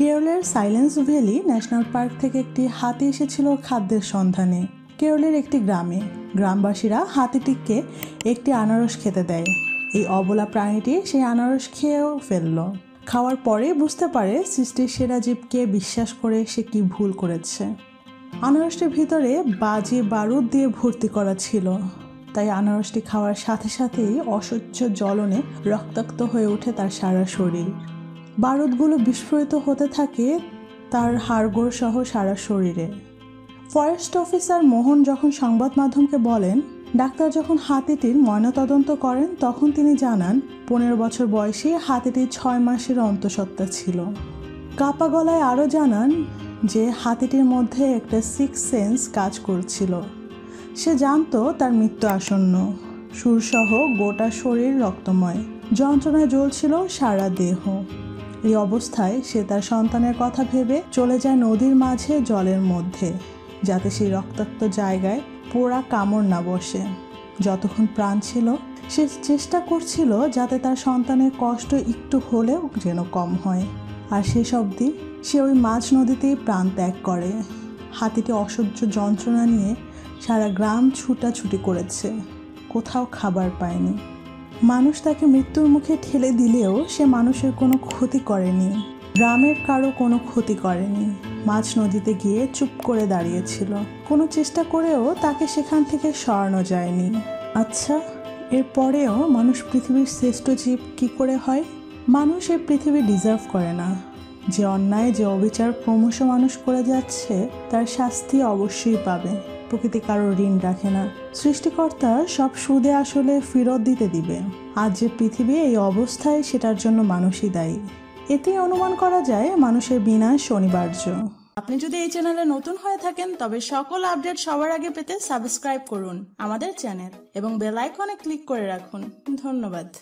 কেরলের silence valley national park থেকে একটি হাতি এসেছিল খাদ্যের সন্ধানে। কেরলের একটি গ্রামে। গ্রামবাসীরা হাতিটিকে একটি আনারস খেতে দেয়। এই অবলা প্রাণীটি সেই আনারস খেয়েও ফেলল। খাওয়ার পরে বুঝতে পারে সৃষ্টির সেরা জীবকে বিশ্বাস করে সে কি ভুল করেছে। আনারসটির ভিতরে বাজি বারুদ দিয়ে ভর্তি করা ছিল। তাই আনারসটি খাওয়ার সাথে সাথেই অসহ্য জ্বলনে রক্তাক্ত হয়ে ওঠে তার সারা শরীর। বারুদগুলো বিস্ফোরিত হতে থাকে তার হাড়গোড় সহ সারা শরীরে। ফরেস্ট অফিসার মোহন যখন সংবাদ মাধ্যমকে বলেন, ডাক্তার যখন হাতিটির ময়নাতদন্ত করেন, তখন তিনি জানান, পনেরো বছর বয়সে হাতিটি ছয় মাসের অন্তঃসত্ত্বা ছিল। কাপা গলায় আরও জানান যে হাতিটির মধ্যে একটা সিক্স সেন্স কাজ করছিল। সে জানতো তার মৃত্যু আসন্ন। সুরসহ গোটা শরীর রক্তময়। যন্ত্রণায় জ্বলছিল সারা দেহ। এই অবস্থায় সে তার সন্তানের কথা ভেবে চলে যায় নদীর মাঝে জলের মধ্যে, যাতে সেই রক্তাক্ত জায়গায় পোড়া কামড় না বসে। যতক্ষণ প্রাণ ছিল, সে চেষ্টা করছিল যাতে তার সন্তানের কষ্ট একটু হলেও যেন কম হয়। আর শেষ অবধি সে ওই মাঝ নদীতেই প্রাণ ত্যাগ করে। হাতিটি অসহ্য যন্ত্রণা নিয়ে সারা গ্রাম ছুটাছুটি করেছে। কোথাও খাবার পায়নি। মানুষ তাকে মৃত্যুর মুখে ঠেলে দিলেও সে মানুষের কোনো ক্ষতি করেনি। গ্রামের কারও কোনো ক্ষতি করেনি। মাছ নদীতে গিয়ে চুপ করে দাঁড়িয়েছিল। কোনো চেষ্টা করেও তাকে সেখান থেকে সরানো যায়নি। আচ্ছা এরপরেও মানুষ পৃথিবীর শ্রেষ্ঠ জীব কি করে হয়? মানুষ এই পৃথিবী ডিজার্ভ করে না। যে অন্যায়, যে অবিচার ক্রমশ মানুষ করে যাচ্ছে, তার শাস্তি অবশ্যই পাবে। প্রকৃতি কারও ঋণ রাখে না। সৃষ্টিকর্তা সব সুদে আসলে ফেরত দিতে দিবে। আজ যে পৃথিবী, এই অবস্থায় সেটার জন্য মানুষই দায়ী। এতেই অনুমান করা যায়, মানুষের বিনাশ অনিবার্য। আপনি যদি এই চ্যানেলে নতুন হয়ে থাকেন, তবে সকল আপডেট সবার আগে পেতে সাবস্ক্রাইব করুন আমাদের চ্যানেল এবং বেল আইকনে ক্লিক করে রাখুন। ধন্যবাদ।